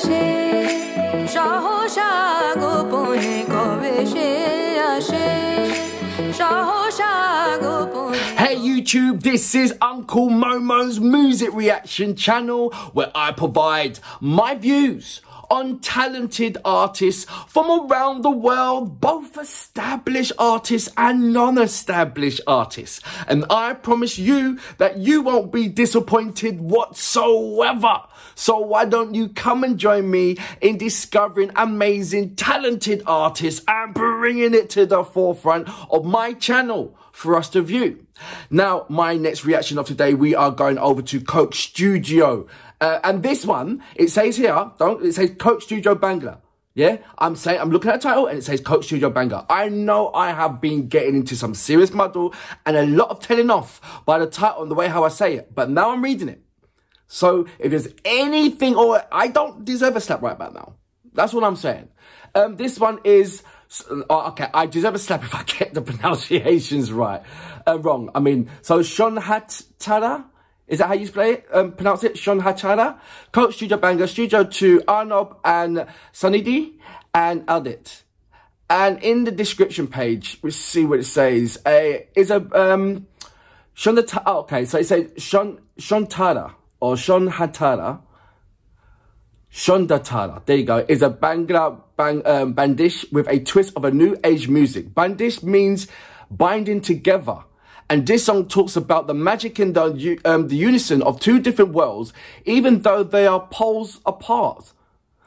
আসে সহসা গোপনে কবে সে আসে সহসা গোপনে Hey YouTube, this is Uncle Momo's Music Reaction channel where I provide my views on talented artists from around the world, both established artists and non-established artists. And I promise you that you won't be disappointed whatsoever. So why don't you come and join me in discovering amazing, talented artists and bringing it to the forefront of my channel for us to view. Now, my next reaction of today, we are going over to Coke Studio. Uh, and this one, it says here, don't, it says Coach Studio Bangla. Yeah, I'm saying, I'm looking at the title and it says Coach Studio Banger. I know I have been getting into some serious muddle and a lot of telling off by the title and the way how I say it, but now I'm reading it. So if there's anything, or I don't deserve a slap right about now. That's what I'm saying. Um, this one is, oh, okay, I deserve a slap if I get the pronunciations right. Uh, wrong. I mean, so Shon Hatara, is that how you play it? Um, pronounce it? Shon Hatara. Coach Studio Banger, Studio to Arnob and Sunny and Aldit. And in the description page, we see what it says. Uh, is a, um, oh, okay, so it says Shon, or Shon Hatara. Shondhatara, there you go, is a Bangla bang, um, bandish with a twist of a new age music. Bandish means binding together. And this song talks about the magic and the, um, the unison of two different worlds, even though they are poles apart.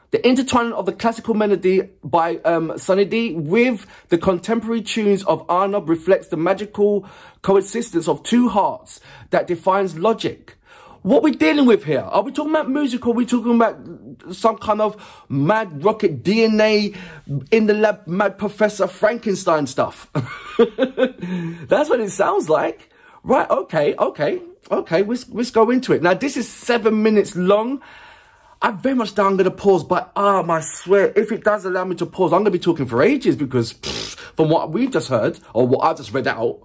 The intertwining of the classical melody by um, Sunny D with the contemporary tunes of Arnob reflects the magical coexistence of two hearts that defines logic. What we dealing with here? Are we talking about music or are we talking about some kind of mad rocket DNA in the lab, mad Professor Frankenstein stuff? That's what it sounds like. Right, okay, okay, okay, let's, let's go into it. Now, this is seven minutes long. I very much doubt I'm going to pause, but um, I swear, if it does allow me to pause, I'm going to be talking for ages because pff, from what we've just heard, or what I've just read out,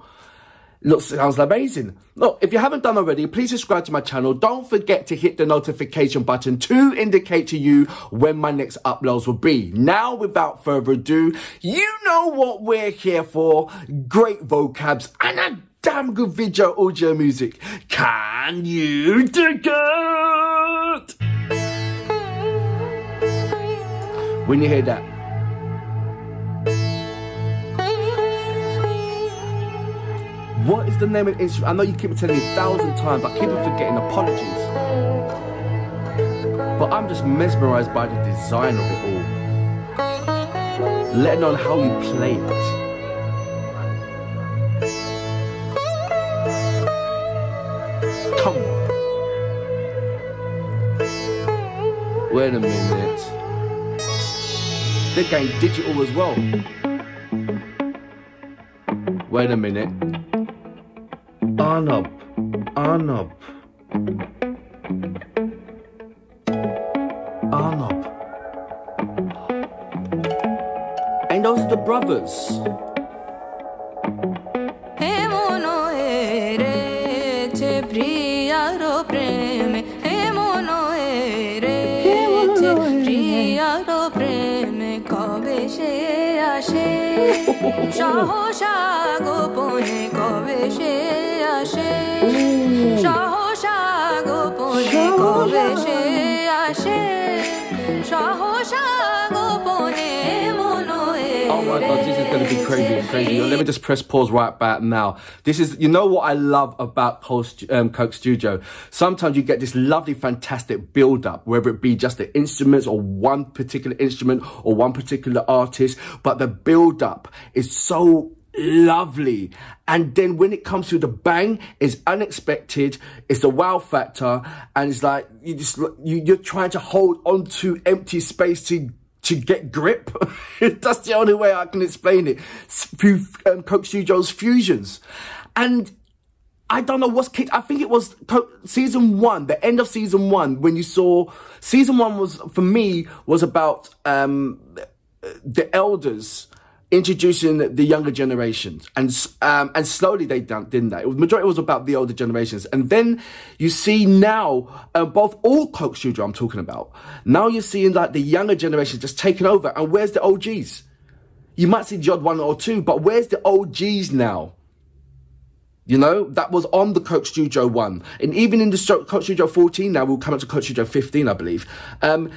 looks sounds amazing. Look, if you haven't done already, please subscribe to my channel. Don't forget to hit the notification button to indicate to you when my next uploads will be. Now, without further ado, you know what we're here for. Great vocabs and a damn good video audio music. Can you dig it? When you hear that, What is the name of the instrument? I know you keep telling me a thousand times, I keep forgetting. Apologies. But I'm just mesmerized by the design of it all. Let alone how you play it. Come on. Wait a minute. They're going digital as well. Wait a minute. Arnob. Arnob. Arnob. And those are the brothers. সহসা গোপনে কবে সে আসে? সহসা গোপনে কবে সে আসে? সহসা god, this is going to be crazy crazy. Let me just press pause right back now. This is, you know what I love about Coke, um, Coke Studio? Sometimes you get this lovely, fantastic build up, whether it be just the instruments or one particular instrument or one particular artist, but the build up is so lovely. And then when it comes to the bang, it's unexpected. It's the wow factor. And it's like, you just, you, you're trying to hold on to empty space to to get grip. That's the only way I can explain it. Um, Coke Studio's fusions. And I don't know what's kicked. I think it was season one, the end of season one, when you saw season one was for me was about um, the elders introducing the younger generations, and um, and slowly they didn't that. It was majority was about the older generations, and then you see now uh, both all Coke Studio I'm talking about. Now you're seeing like the younger generation just taking over, and where's the OGs? You might see the odd one or two, but where's the OGs now? You know, that was on the Coke Studio 1. And even in the Coke Studio 14, now we'll come up to Coke Studio 15, I believe. Um,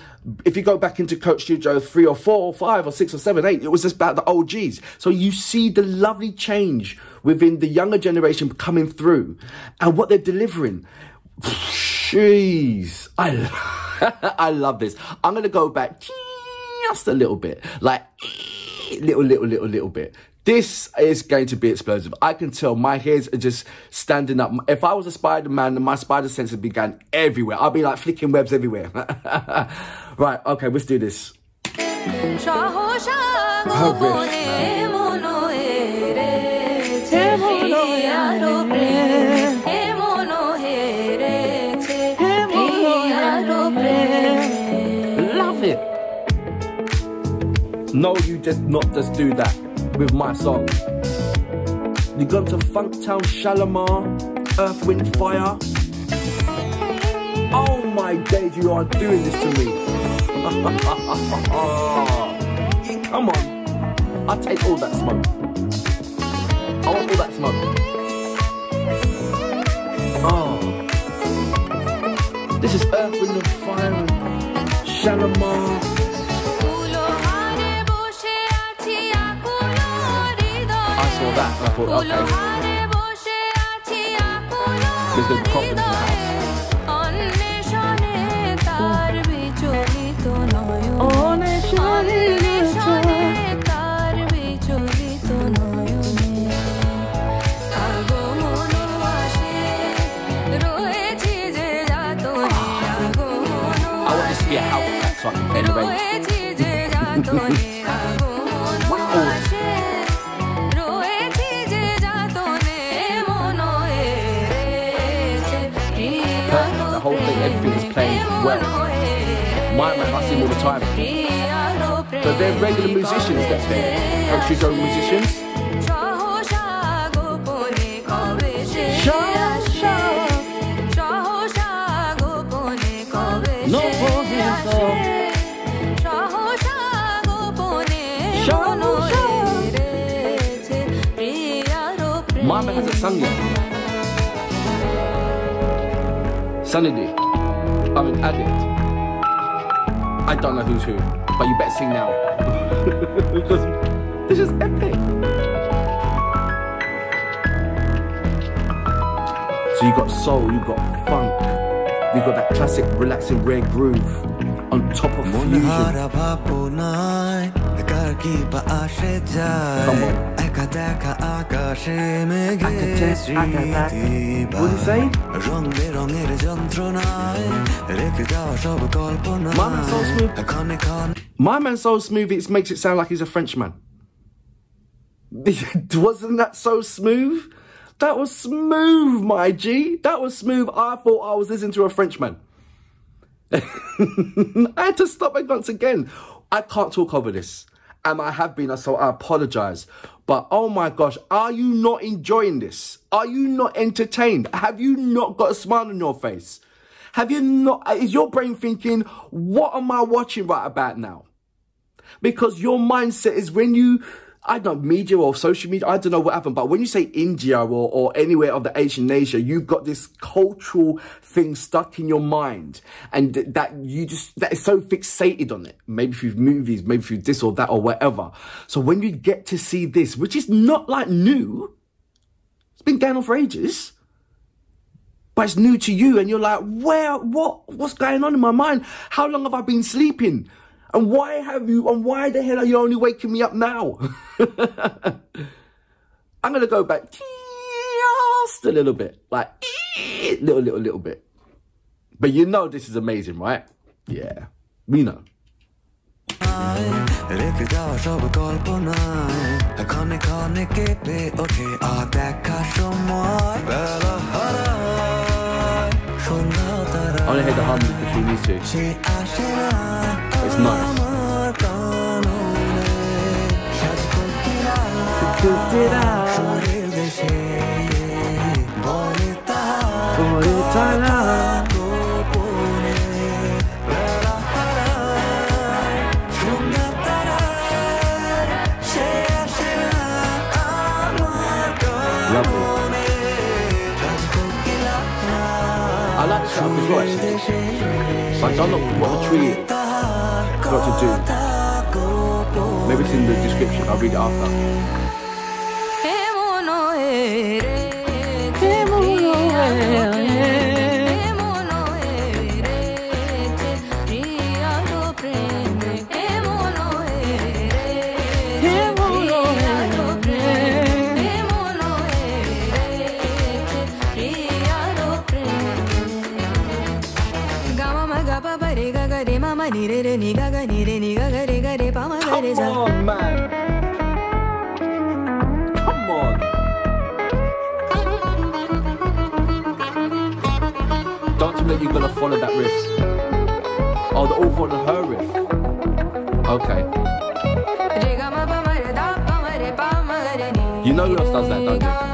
if you go back into Coke Studio 3 or 4 or 5 or 6 or 7, 8, it was just about the OGs. So you see the lovely change within the younger generation coming through and what they're delivering. Jeez. I, I love this. I'm going to go back just a little bit. Like, little, little, little, little bit. This is going to be explosive. I can tell my hairs are just standing up. If I was a Spider-Man, my spider sense would be going everywhere. I'd be like flicking webs everywhere. right, okay, let's do this. Love it. No, you just not just do that with my song. You gone to Funktown Shalamar, Earth, Wind, Fire. Oh my days, you are doing this to me. Come on. I'll take all that smoke. I want all that smoke. Oh. This is Earth, Wind, and Fire and Shalamar. Saw that and I thought, okay, there's no problems now. I want this to be a house track so I can play the bass. Playing well. My man, I see them all the time. But they're regular musicians that's there. Country go musicians. My man hasn't sung yet. Sanity. I'm an addict. I don't know who's who, but you better sing now. because this is epic. So you got soul, you got funk, you got that classic relaxing rare groove on top of fusion. Come on. দেখা আকাশে রঙের যন্ত্রণায় রেখে যাওয়া সব কল্পনা My man so smooth it makes it sound like he's a Frenchman. Wasn't that so smooth? That was smooth, my G. That was smooth. I thought I was listening to a Frenchman. I had to stop it once again. I can't talk over this. And I have been, so I apologize. But oh my gosh, are you not enjoying this? Are you not entertained? Have you not got a smile on your face? Have you not, is your brain thinking, what am I watching right about now? Because your mindset is when you I don't know, media or social media, I don't know what happened, but when you say India or, or anywhere of the Asian nation, you've got this cultural thing stuck in your mind and that you just, that is so fixated on it. Maybe through movies, maybe through this or that or whatever. So when you get to see this, which is not like new, it's been going on for ages, but it's new to you and you're like, where, what, what's going on in my mind? How long have I been sleeping? And why have you, and why the hell are you only waking me up now? I'm going to go back just a little bit, like little, little, little bit. But you know this is amazing, right? Yeah, we know. রেখে যাওয়া সব কল্পনায় ক্ষণে ক্ষণে কেঁপে ওঠে আর দেখা সময় বেলা হারায় সন্ধ্যা তারা I want it's nice. Lovely. I like the trap. But I don't know what the tree is got to do. Maybe it's in the description. I'll read it after. ma ni re re ni ga ga ni re ni ga ga re. Come on, man. Come on. Don't you that you're gonna follow that riff. Oh, the all on her riff. Okay. You know who else does that, don't you?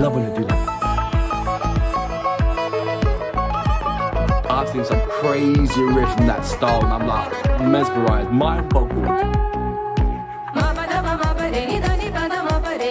love when you do that. Seen some crazy riffs in that style, and I'm like mesmerized, mind boggled. Ma pa da pa ma pa re ni da ni pa da ma pa re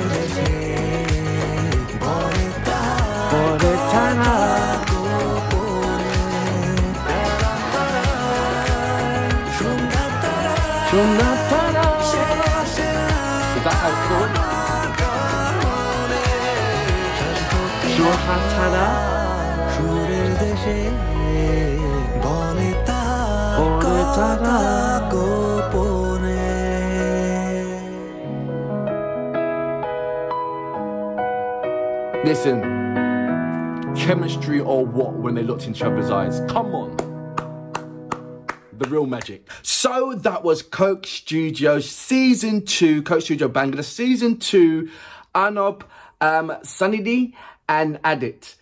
সন্ধ্যা তারা Is that how it's called? সুহা ছাড়া সুরের দেশে বলে তারা গোপনে Listen, chemistry or what when they looked in each other's eyes? Come on. The real magic. So that was Coke Studios season two, Coke Studio Bangla season two, Arnob, um, Sunny and Adit.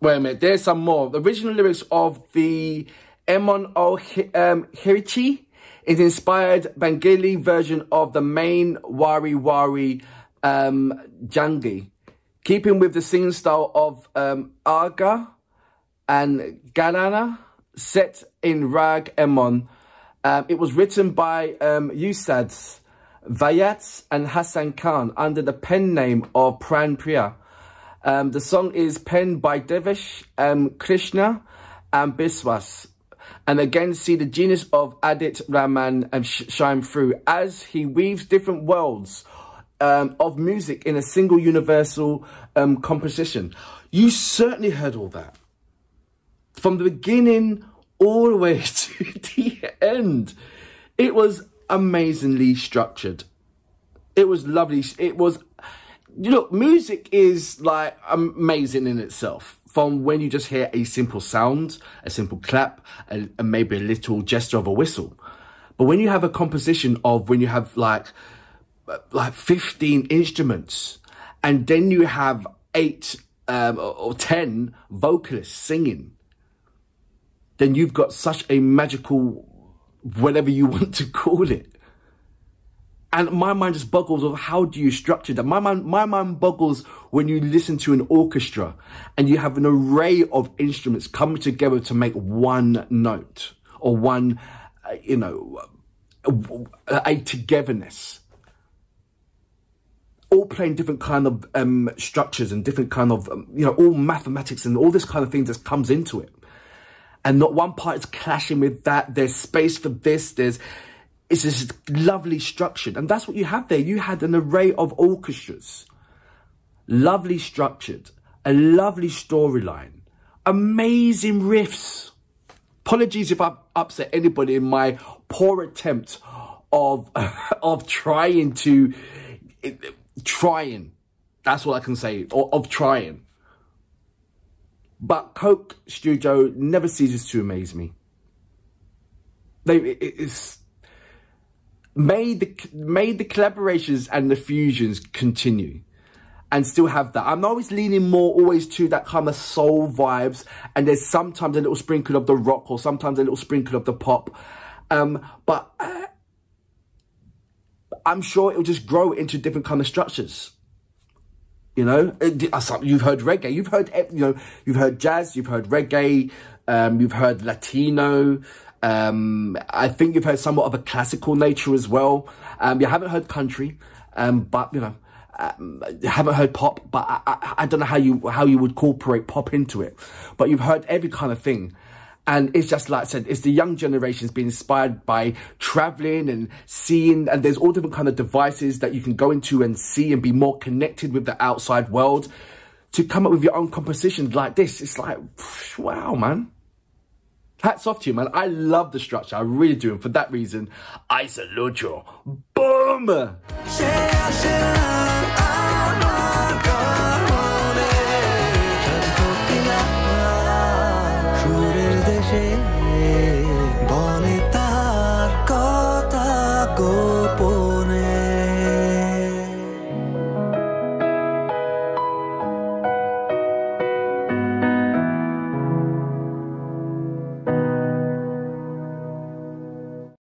Wait a minute, there's some more. The original lyrics of the Emon O um, Hirichi is inspired Bengali version of the main Wari Wari um, Jangi, keeping with the singing style of um, Aga and Galana, set in Raag Emon. Um, it was written by um, Usads, Vayat and Hassan Khan under the pen name of Pran Priya. Um, the song is penned by Devesh um, Krishna and Biswas. And again, see the genius of Adit Rahman um, sh- shine through as he weaves different worlds um, of music in a single universal um, composition. You certainly heard all that from the beginning all the way to the end. It was amazingly structured. It was lovely. It was, look, music is like amazing in itself. From when you just hear a simple sound, a simple clap, and, maybe a little gesture of a whistle. But when you have a composition of when you have like like 15 instruments and then you have eight um, or or 10 vocalists singing then you've got such a magical whatever you want to call it. And my mind just boggles of how do you structure that? My mind my mind boggles when you listen to an orchestra and you have an array of instruments coming together to make one note or one uh, you know a, a togetherness. All playing different kind of um, structures and different kind of, um, you know, all mathematics and all this kind of thing that comes into it. And not one part is clashing with that. There's space for this. There's, it's just lovely structured. And that's what you have there. You had an array of orchestras, lovely structured, a lovely storyline, amazing riffs. Apologies if I've upset anybody in my poor attempt of, of trying to, trying. That's what I can say, of trying. But Coke Studio never ceases to amaze me. They it's made the made the collaborations and the fusions continue and still have that. I'm always leaning more always to that kind of soul vibes and there's sometimes a little sprinkle of the rock or sometimes a little sprinkle of the pop. Um, but uh, I'm sure it'll just grow into different kind of structures. You know, you've heard reggae, you've heard, you know, you've heard jazz, you've heard reggae, um, you've heard Latino. Um, I think you've heard somewhat of a classical nature as well. Um, you haven't heard country, um, but you know, um, haven't heard pop, but I, I, I, don't know how you how you would incorporate pop into it. But you've heard every kind of thing. And it's just like I said, it's the young generations being inspired by traveling and seeing, and there's all different kind of devices that you can go into and see and be more connected with the outside world to come up with your own compositions like this. It's like, wow, man. Hats off to you, man. I love the structure. I really do. And for that reason, I salute you. Boom!